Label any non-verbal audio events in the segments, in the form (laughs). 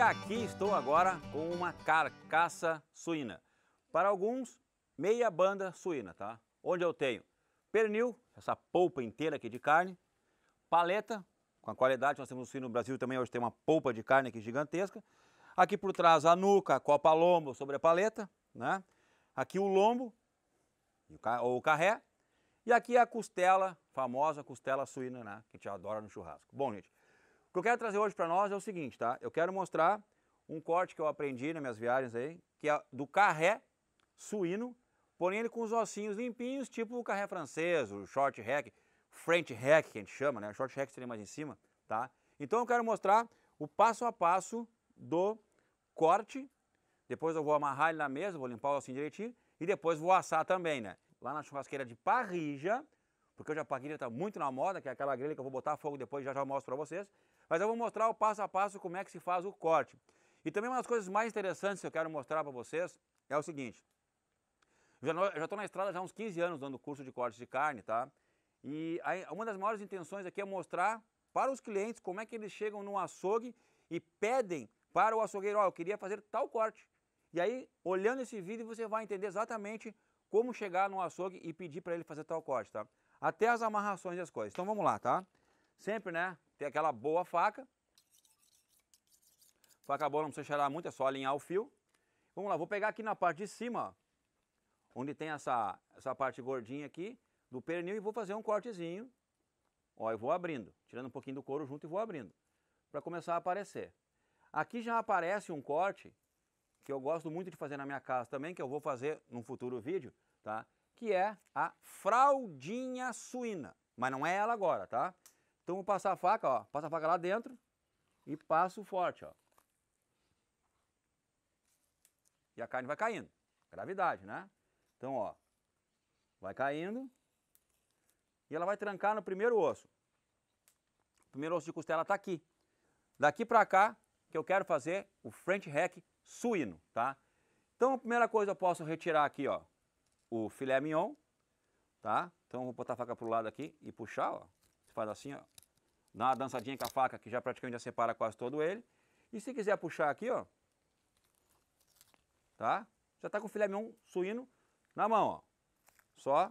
E aqui estou agora com uma carcaça suína. Para alguns, meia banda suína, tá? Onde eu tenho pernil, essa polpa inteira aqui de carne, paleta, com a qualidade nós temos no suíno no Brasil também hoje tem uma polpa de carne aqui gigantesca. Aqui por trás a nuca, a copa lombo sobre a paleta, né? Aqui o lombo, ou o carré, e aqui a costela, famosa costela suína, né? Que a gente adora no churrasco. Bom, gente, o que eu quero trazer hoje para nós é o seguinte, tá? Eu quero mostrar um corte que eu aprendi nas minhas viagens aí, que é do carré suíno, porém ele com os ossinhos limpinhos, tipo o carré francês, o short hack, French hack que a gente chama, né? Short hack seria mais em cima, tá? Então eu quero mostrar o passo a passo do corte, depois eu vou amarrar ele na mesa, vou limpar o ossinho direitinho e depois vou assar também, né? Lá na churrasqueira de parrija, porque hoje a parrilha está muito na moda, que é aquela grelha que eu vou botar fogo depois já já mostro para vocês. Mas eu vou mostrar o passo a passo como é que se faz o corte. E também uma das coisas mais interessantes que eu quero mostrar para vocês é o seguinte. Já estou na estrada já há uns 15 anos dando curso de corte de carne, tá? E uma das maiores intenções aqui é mostrar para os clientes como é que eles chegam no açougue e pedem para o açougueiro, ó, oh, eu queria fazer tal corte. E aí, olhando esse vídeo, você vai entender exatamente como chegar no açougue e pedir para ele fazer tal corte, tá? Até as amarrações das coisas. Então vamos lá, tá? Sempre, né, ter aquela boa faca. Faca boa não precisa cheirar muito, é só alinhar o fio. Vamos lá, vou pegar aqui na parte de cima, ó, onde tem essa, essa parte gordinha aqui do pernil e vou fazer um cortezinho. Ó, eu vou abrindo, tirando um pouquinho do couro junto e vou abrindo, para começar a aparecer. Aqui já aparece um corte que eu gosto muito de fazer na minha casa também, que eu vou fazer num futuro vídeo, tá? Que é a fraldinha suína, mas não é ela agora, tá? Então vou passar a faca, ó, passa a faca lá dentro e passo forte, ó. E a carne vai caindo. Gravidade, né? Então, ó, vai caindo e ela vai trancar no primeiro osso. O primeiro osso de costela está aqui. Daqui para cá, que eu quero fazer o French hack suíno, tá? Então, a primeira coisa eu posso retirar aqui, ó, o filé mignon, tá? Então, eu vou botar a faca pro lado aqui e puxar, ó. Você faz assim, ó. Dá uma dançadinha com a faca que já praticamente já separa quase todo ele. E se quiser puxar aqui, ó, tá? Já tá com o filé mignon suíno na mão, ó. Só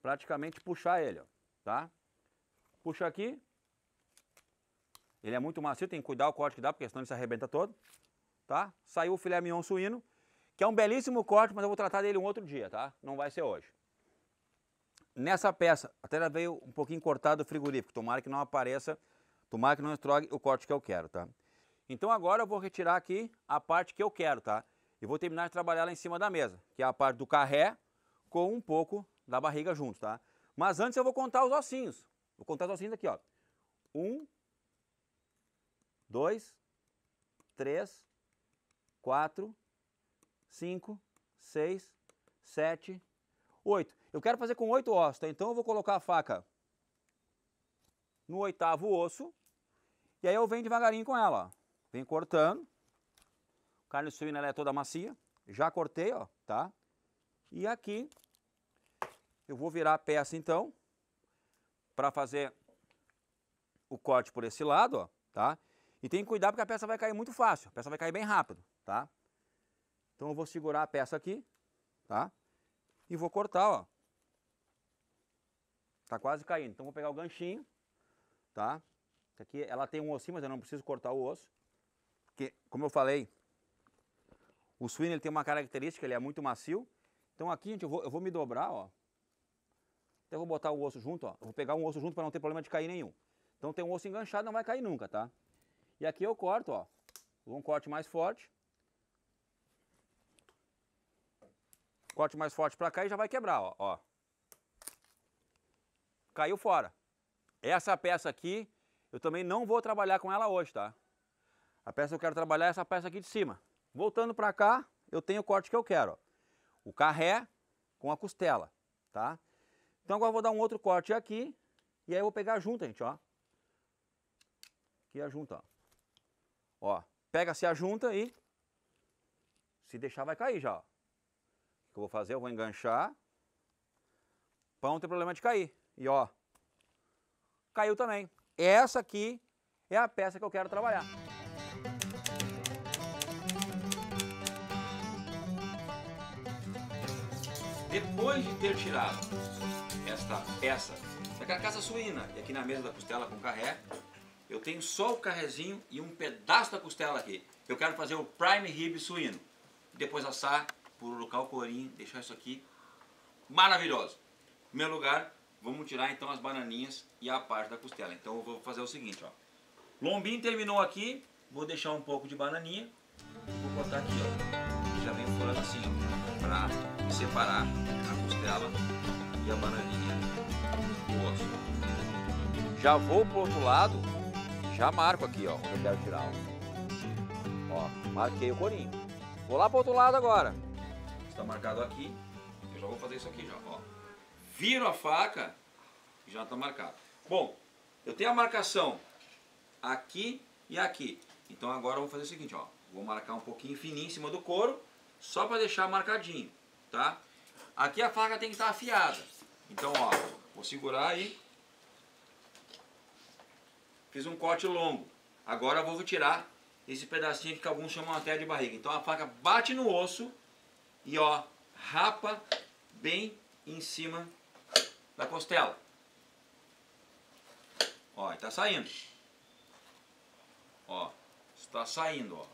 praticamente puxar ele, ó, tá? Puxa aqui. Ele é muito macio, tem que cuidar o corte que dá, porque senão ele se arrebenta todo, tá? Saiu o filé mignon suíno, que é um belíssimo corte, mas eu vou tratar dele um outro dia, tá? Não vai ser hoje. Nessa peça, até ela veio um pouquinho cortado do frigorífico, tomara que não apareça, tomara que não estrague o corte que eu quero, tá? Então agora eu vou retirar aqui a parte que eu quero, tá? E vou terminar de trabalhar lá em cima da mesa, que é a parte do carré com um pouco da barriga junto, tá? Mas antes eu vou contar os ossinhos. Vou contar os ossinhos aqui, ó. Um, dois, três, quatro, cinco, seis, sete, oito. Eu quero fazer com oito ossos, tá? Então eu vou colocar a faca no oitavo osso e aí eu venho devagarinho com ela, ó. Venho cortando. Carne suína ela é toda macia. Já cortei, ó, tá? E aqui eu vou virar a peça então para fazer o corte por esse lado, ó, tá? E tem que cuidar porque a peça vai cair muito fácil, a peça vai cair bem rápido, tá? Então eu vou segurar a peça aqui, tá? E vou cortar, ó. Tá quase caindo. Então vou pegar o ganchinho, tá? Aqui ela tem um ossinho, mas eu não preciso cortar o osso. Porque, como eu falei, o suíno ele tem uma característica, ele é muito macio. Então aqui, gente, eu vou, eu vou me dobrar, ó. Até vou botar o osso junto, ó. Eu vou pegar um osso junto para não ter problema de cair nenhum. Então tem um osso enganchado, não vai cair nunca, tá? E aqui eu corto, ó. Um corte mais forte. Corte mais forte para cá e já vai quebrar, ó, ó. Caiu fora. Essa peça aqui, eu também não vou trabalhar com ela hoje, tá? A peça que eu quero trabalhar é essa peça aqui de cima. Voltando para cá, eu tenho o corte que eu quero, ó. O carré com a costela, tá? Então agora eu vou dar um outro corte aqui, e aí eu vou pegar a junta, gente, ó. Aqui a junta, ó. Ó, pega-se a junta e se deixar vai cair já, ó que eu vou fazer? Eu vou enganchar. Pão tem problema de cair. E ó, caiu também. Essa aqui é a peça que eu quero trabalhar. Depois de ter tirado esta peça da carcaça suína, e aqui na mesa da costela com carré, eu tenho só o carrezinho e um pedaço da costela aqui. Eu quero fazer o prime rib suíno. Depois assar por local corinho, deixar isso aqui maravilhoso. Em primeiro lugar, vamos tirar então as bananinhas e a parte da costela. Então eu vou fazer o seguinte, ó. Lombinho terminou aqui, vou deixar um pouco de bananinha, vou botar aqui, ó. Já vem furando assim, ó, pra separar a costela e a bananinha do osso. Já vou pro outro lado, já marco aqui, ó, onde eu quero tirar, ó. Ó, marquei o corinho. Vou lá pro outro lado agora. Está marcado aqui, eu já vou fazer isso aqui já, ó. Viro a faca, já está marcado. Bom, eu tenho a marcação aqui e aqui. Então agora eu vou fazer o seguinte, ó. Vou marcar um pouquinho fininho em cima do couro, só para deixar marcadinho, tá? Aqui a faca tem que estar afiada. Então, ó, vou segurar aí. Fiz um corte longo. Agora eu vou tirar esse pedacinho que alguns chamam até de barriga. Então a faca bate no osso e ó, rapa bem em cima da costela. Ó, está saindo. Ó, está saindo, ó.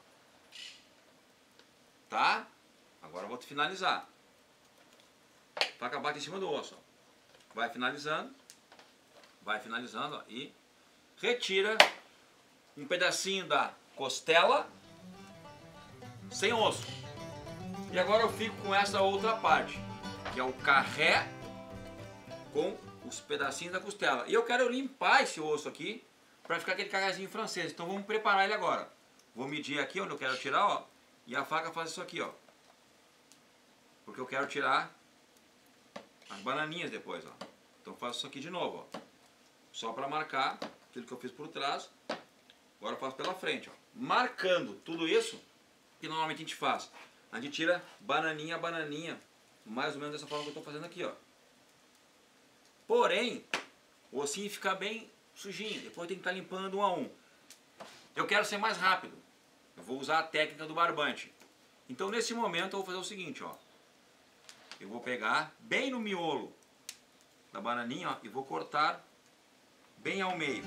Tá? Agora eu vou finalizar. Faca bate em cima do osso, ó. Vai finalizando. Vai finalizando, ó, e retira um pedacinho da costela sem osso. E agora eu fico com essa outra parte, que é o carré com os pedacinhos da costela. E eu quero limpar esse osso aqui para ficar aquele carrezinho francês. Então vamos preparar ele agora. Vou medir aqui onde eu quero tirar, ó. E a faca faz isso aqui, ó. Porque eu quero tirar as bananinhas depois, ó. Então faço isso aqui de novo, ó. Só para marcar aquilo que eu fiz por trás. Agora eu faço pela frente, ó. Marcando tudo isso, que normalmente a gente faz. A gente tira bananinha a bananinha, mais ou menos dessa forma que eu estou fazendo aqui, ó. Porém, o ossinho fica bem sujinho, depois tem que estar limpando um a um. Eu quero ser mais rápido, eu vou usar a técnica do barbante. Então nesse momento eu vou fazer o seguinte, ó. Eu vou pegar bem no miolo da bananinha ó, e vou cortar bem ao meio.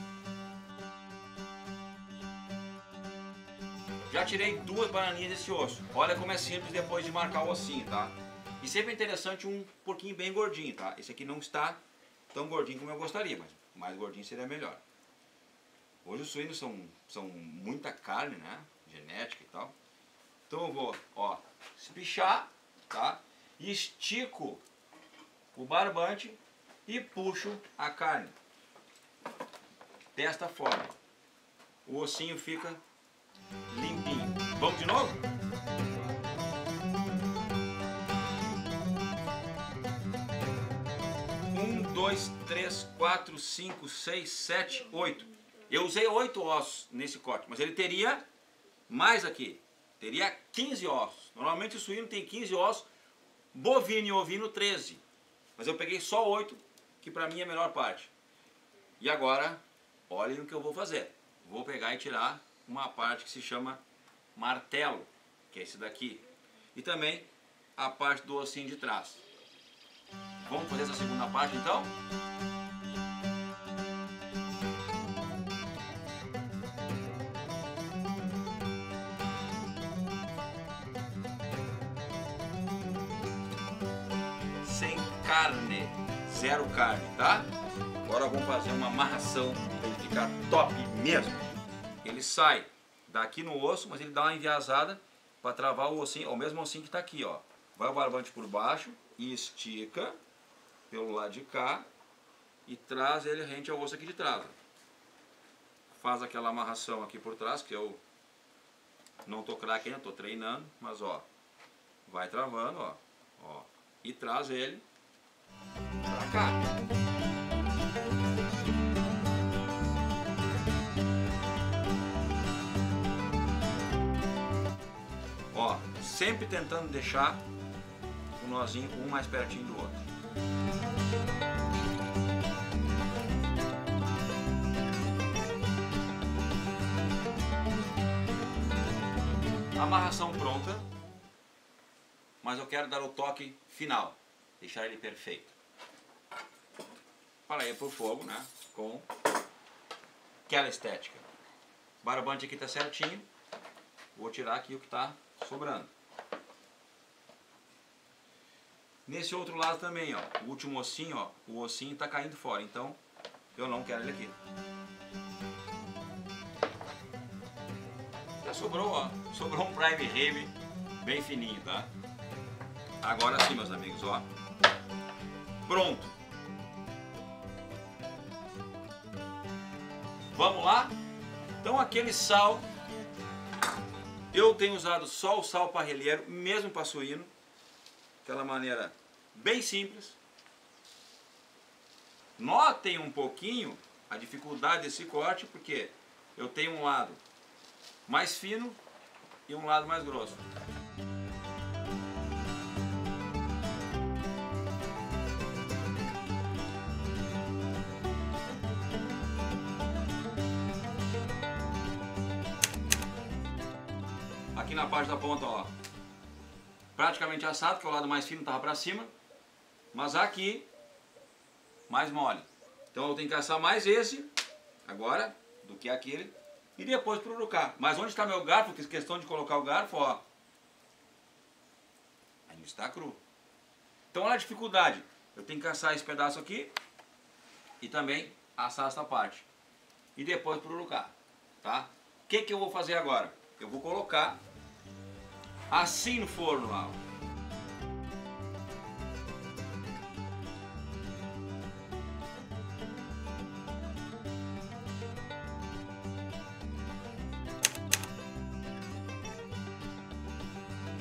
Já tirei duas bananinhas desse osso. Olha como é simples depois de marcar o ossinho, tá? E sempre é interessante um porquinho bem gordinho, tá? Esse aqui não está tão gordinho como eu gostaria, mas mais gordinho seria melhor. Hoje os suínos são, são muita carne, né? Genética e tal. Então eu vou, ó, espichar, tá? E estico o barbante e puxo a carne. Desta forma. O ossinho fica limpinho. Vamos de novo? Um, dois, três, quatro, cinco, seis, sete, oito. Eu usei oito ossos nesse corte, mas ele teria mais aqui. Teria 15 ossos. Normalmente o suíno tem 15 ossos, bovino e ovino 13. Mas eu peguei só oito, que para mim é a melhor parte. E agora, olhem o que eu vou fazer. Vou pegar e tirar uma parte que se chama martelo, que é esse daqui. E também a parte do ossinho de trás. Vamos fazer essa segunda parte então? Sem carne, zero carne, tá? Agora vamos fazer uma amarração para ele ficar top mesmo. Ele sai daqui no osso, mas ele dá uma enviesada para travar o ossinho, o mesmo ossinho que está aqui, ó. Vai o barbante por baixo e estica pelo lado de cá e traz ele rente ao osso aqui de trás. Faz aquela amarração aqui por trás, que eu não tô craque ainda, tô treinando, mas ó, vai travando, ó, ó, e traz ele pra cá. Sempre tentando deixar o nozinho um mais pertinho do outro. Amarração pronta, mas eu quero dar o toque final. deixar ele perfeito. Para ir pro fogo, né? Com aquela estética. O barbante aqui tá certinho. Vou tirar aqui o que tá sobrando. Nesse outro lado também, ó, o último ossinho, ó, o ossinho tá caindo fora, então eu não quero ele aqui. Já sobrou, ó, sobrou um prime rib bem fininho, tá? Agora sim, meus amigos, ó. Pronto. Vamos lá? Então aquele sal, eu tenho usado só o sal parrilheiro, mesmo para suíno, aquela maneira bem simples. Notem um pouquinho a dificuldade desse corte, porque eu tenho um lado mais fino e um lado mais grosso. Aqui na parte da ponta, ó, praticamente assado, que é o lado mais fino estava para cima, mas aqui mais mole. Então eu tenho que assar mais esse agora do que aquele e depois urucá. Mas onde está meu garfo? Fiz questão de colocar o garfo, ó. Ainda está cru. Então olha a dificuldade. Eu tenho que assar esse pedaço aqui e também assar essa parte. E depois urucá, tá? O que, que eu vou fazer agora? Eu vou colocar assim no forno lá.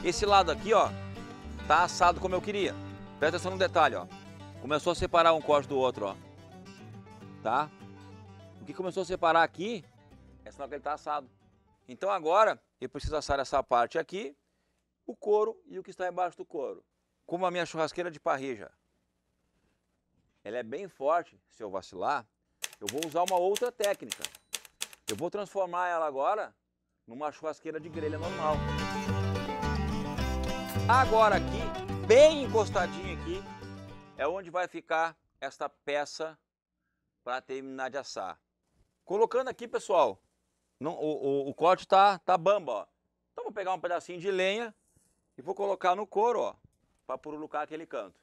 Esse lado aqui, ó, tá assado como eu queria. Presta atenção no detalhe, ó. Começou a separar um corte do outro, ó. Tá? O que começou a separar aqui é sinal que ele tá assado. Então agora eu preciso assar essa parte aqui o couro e o que está embaixo do couro. Como a minha churrasqueira de parrija, ela é bem forte, se eu vacilar, eu vou usar uma outra técnica. Eu vou transformar ela agora numa churrasqueira de grelha normal. Agora aqui, bem encostadinho aqui, é onde vai ficar esta peça para terminar de assar. Colocando aqui, pessoal, o, o, o, corte tá, tá bamba, ó. Então vou pegar um pedacinho de lenha e vou colocar no couro, ó, para pururucar aquele canto.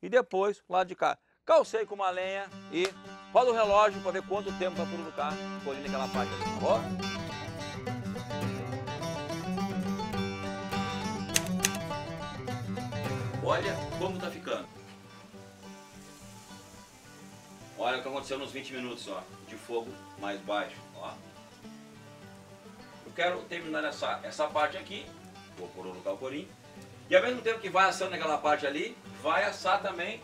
E depois, lado de cá, calcei com uma lenha e roda o relógio para ver quanto tempo vai pururucar colhendo aquela parte ali, tá bom? Olha como tá ficando. Olha o que aconteceu nos 20 minutos, ó, de fogo mais baixo, ó. Eu quero terminar essa, essa parte aqui vou pôr no calcorim. E ao mesmo tempo que vai assando aquela parte ali, vai assar também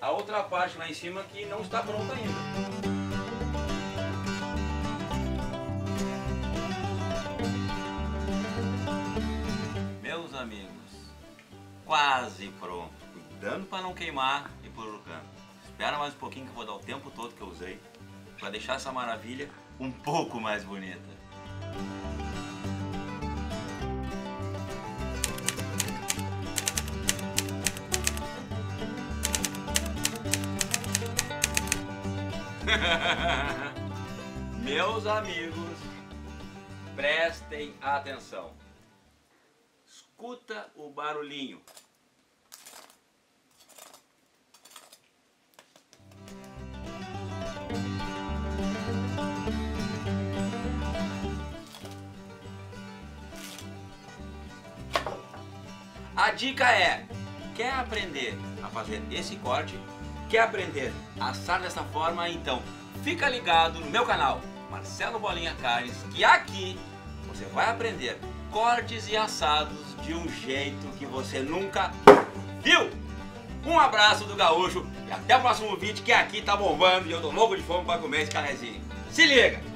a outra parte lá em cima que não está pronta ainda. Quase pronto. Cuidando para não queimar e canto. Espera mais um pouquinho que eu vou dar o tempo todo que eu usei para deixar essa maravilha um pouco mais bonita. (laughs) Meus amigos, prestem atenção. Escuta o barulhinho. A dica é, quer aprender a fazer esse corte? Quer aprender a assar dessa forma? Então fica ligado no meu canal, Marcelo Bolinha Carnes, que aqui você vai aprender cortes e assados de um jeito que você nunca viu. Um abraço do Gaúcho e até o próximo vídeo que aqui tá bombando e eu tô louco de fome para comer esse carnezinho. Se liga!